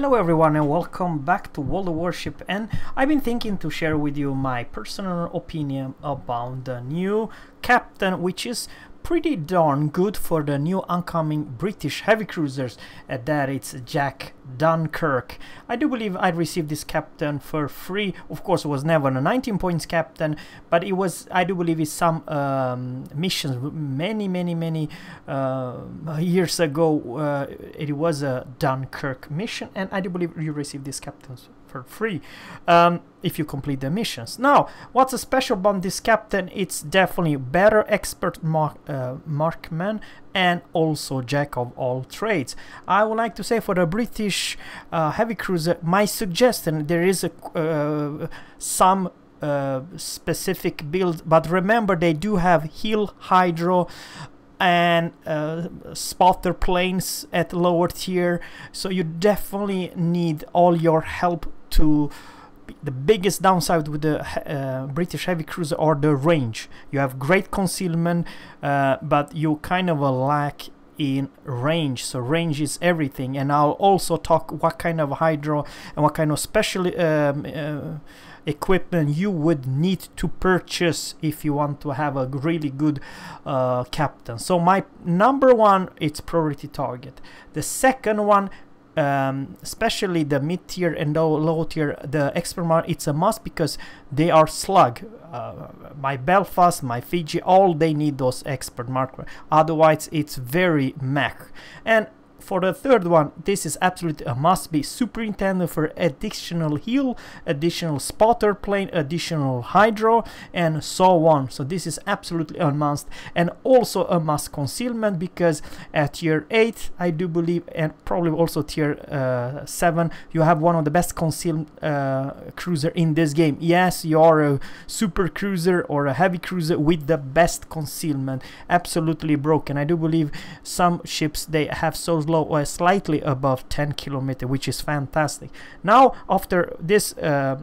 Hello everyone and welcome back to World of Warship. And I've been thinking to share with you my personal opinion about the new captain which is pretty darn good for the new oncoming British heavy cruisers uh, that it's Jack Dunkirk. I do believe I received this captain for free. Of course, it was never a 19 points captain, but it was, I do believe, it's some um, missions many, many, many uh, years ago. Uh, it was a Dunkirk mission, and I do believe you received this captain for free um, if you complete the missions. Now, what's a special about this captain? It's definitely better expert mark, uh, markman and also jack of all trades. I would like to say for the British uh, heavy cruiser, my suggestion there is a uh, some uh, specific build, but remember they do have heal hydro and uh, spotter planes at lower tier so you definitely need all your help to the biggest downside with the uh, British heavy cruiser or the range. You have great concealment, uh, but you kind of lack in range. So range is everything. And I'll also talk what kind of hydro and what kind of special um, uh, equipment you would need to purchase if you want to have a really good uh, captain. So my number one, it's priority target. The second one, um, especially the mid tier and low, low tier, the expert mark, it's a must because they are slug. Uh, my Belfast, my Fiji, all they need those expert marker. Otherwise, it's very mech. And for the third one, this is absolutely a must be superintendent for additional heal, additional spotter plane, additional hydro, and so on. So this is absolutely a must, and also a must concealment because at tier 8, I do believe, and probably also tier uh, 7, you have one of the best concealed uh, cruiser in this game. Yes, you are a super cruiser or a heavy cruiser with the best concealment, absolutely broken. I do believe some ships they have so or slightly above 10 kilometer which is fantastic. Now after this uh,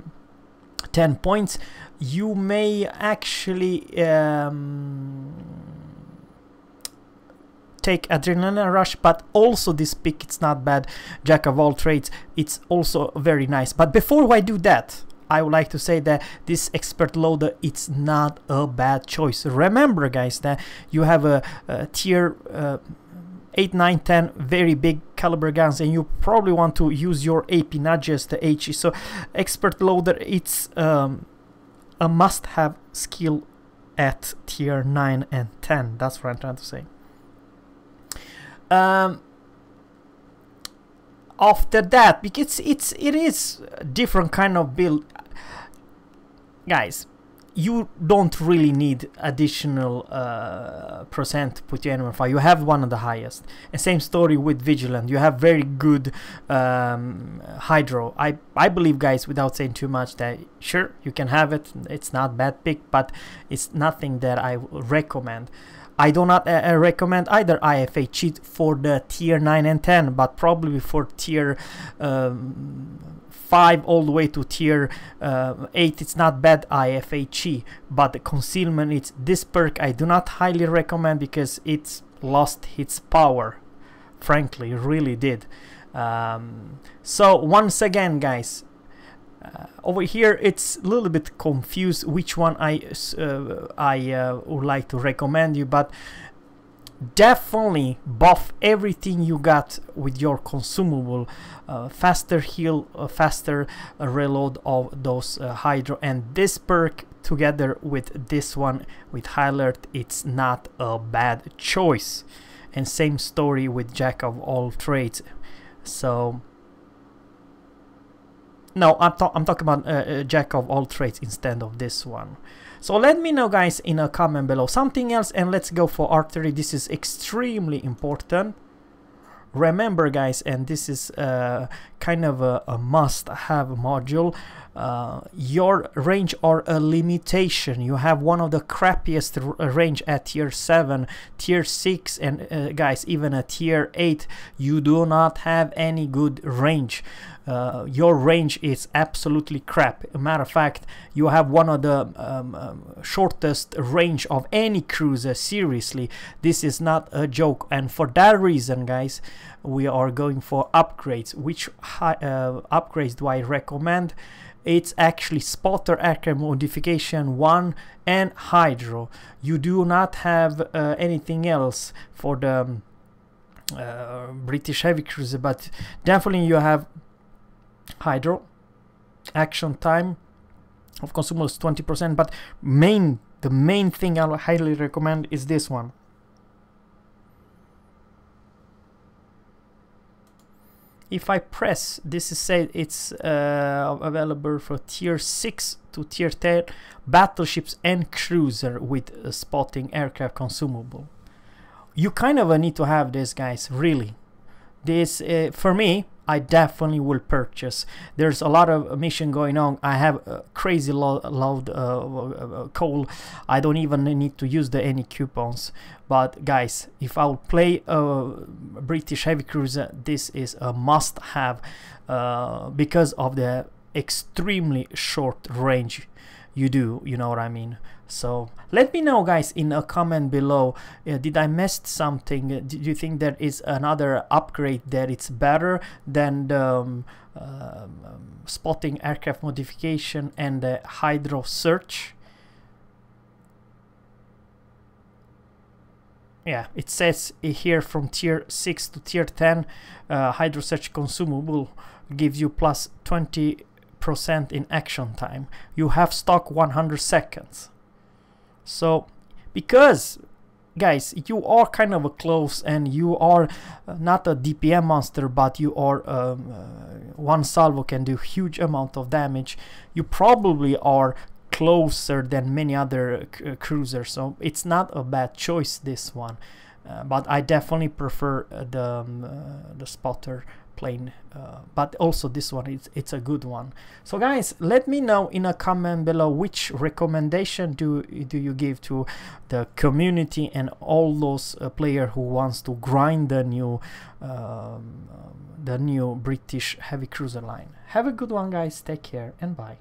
10 points you may actually um, take adrenaline rush but also this pick it's not bad. Jack of all trades it's also very nice. But before i do that I would like to say that this expert loader it's not a bad choice. Remember guys that you have a, a tier uh, 8, 9, 10 very big caliber guns and you probably want to use your AP not just the HE so expert loader it's um, a must-have skill at tier 9 and 10 that's what I'm trying to say. Um, after that because it's it is a different kind of build. Guys you don't really need additional uh, percent to put your enemy fire. You have one of the highest. And same story with Vigilant. You have very good um, Hydro. I, I believe, guys, without saying too much, that sure, you can have it. It's not bad pick, but it's nothing that I recommend. I do not uh, uh recommend either IFHE for the tier 9 and 10, but probably for tier um, 5 all the way to tier uh, 8 it's not bad IFHE but the concealment it's this perk I do not highly recommend because it's lost its power. Frankly really did. Um, so once again guys uh, over here it's a little bit confused which one I uh, I uh, would like to recommend you but definitely buff everything you got with your consumable uh, faster heal uh, faster reload of those uh, hydro. And this perk together with this one with high alert it's not a bad choice. And same story with jack of all trades. So no i'm, I'm talking about uh, uh, jack of all trades instead of this one so let me know guys in a comment below something else and let's go for artillery. This is extremely important. Remember guys, and this is uh, kind of a, a must-have module, uh, your range are a limitation. You have one of the crappiest uh, range at tier 7, tier 6, and uh, guys, even a tier 8, you do not have any good range. Uh, your range is absolutely crap. A matter of fact, you have one of the um, um, shortest range of any cruiser. Seriously, this is not a joke. And for that reason, guys, we are going for upgrades. Which uh, upgrades do I recommend? It's actually spotter aircraft modification 1 and hydro. You do not have uh, anything else for the um, uh, British heavy cruiser, but definitely you have hydro action time of consumables 20% but main the main thing i highly recommend is this one. If I press this is say it's uh, available for tier 6 to tier 10 battleships and cruiser with spotting aircraft consumable. You kind of need to have this guys really. This uh, for me I definitely will purchase. There's a lot of mission going on. I have a crazy lo load uh, uh, coal. I don't even need to use the any coupons. But guys, if I'll play a British heavy cruiser, this is a must-have uh, because of the extremely short range you do. You know what I mean? so let me know guys in a comment below uh, did i miss something uh, do you think there is another upgrade that it's better than the um, um, spotting aircraft modification and the hydro search yeah it says here from tier 6 to tier 10 uh, hydro search consumable gives you plus 20 percent in action time. You have stock 100 seconds. So because guys you are kind of a close and you are uh, not a dpm monster but you are um, uh, one salvo can do huge amount of damage you probably are closer than many other uh, cruisers. So it's not a bad choice this one. Uh, but i definitely prefer uh, the um, uh, the spotter plane uh, but also this one is it's a good one. So guys let me know in a comment below which recommendation do do you give to the community and all those uh, player who wants to grind the new um, the new British heavy cruiser line. Have a good one guys. Take care and bye